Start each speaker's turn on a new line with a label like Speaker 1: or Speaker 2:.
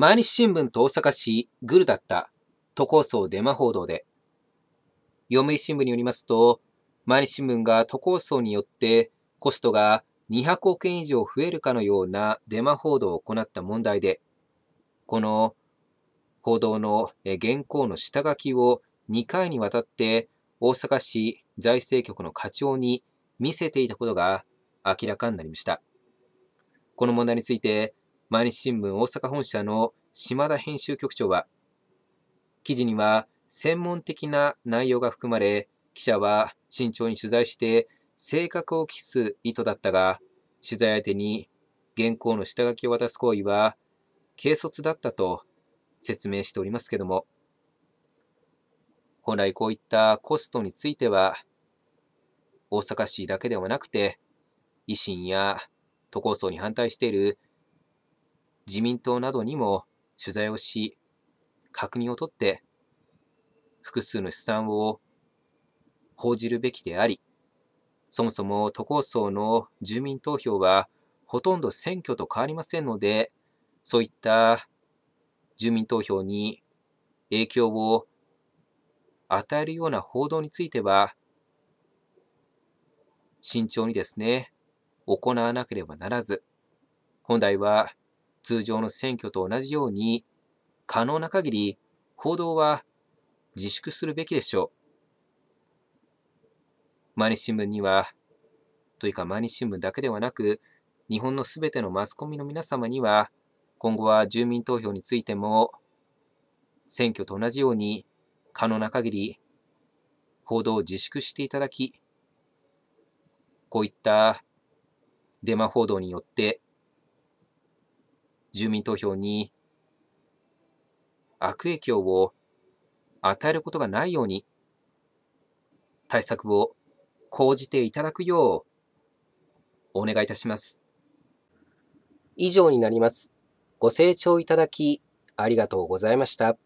Speaker 1: 毎日新聞と大阪市グルだった都構想デマ報道で、読売新聞によりますと、毎日新聞が都構想によってコストが200億円以上増えるかのようなデマ報道を行った問題で、この報道の原稿の下書きを2回にわたって大阪市財政局の課長に見せていたことが明らかになりました。この問題について、毎日新聞大阪本社の島田編集局長は、記事には専門的な内容が含まれ、記者は慎重に取材して性格を期す意図だったが、取材相手に原稿の下書きを渡す行為は軽率だったと説明しておりますけども、本来こういったコストについては、大阪市だけではなくて、維新や都構想に反対している自民党などにも取材をし、確認を取って、複数の試算を報じるべきであり、そもそも都構想の住民投票はほとんど選挙と変わりませんので、そういった住民投票に影響を与えるような報道については、慎重にですね、行わなければならず、本来は通常の選挙と同じように、可能な限り報道は自粛するべきでしょう。毎日新聞には、というか毎日新聞だけではなく、日本のすべてのマスコミの皆様には、今後は住民投票についても、選挙と同じように可能な限り報道を自粛していただき、こういったデマ報道によって住民投票に悪影響を与えることがないように対策を講じていただくようお願いいたします。以上になります。ご清聴いただきありがとうございました。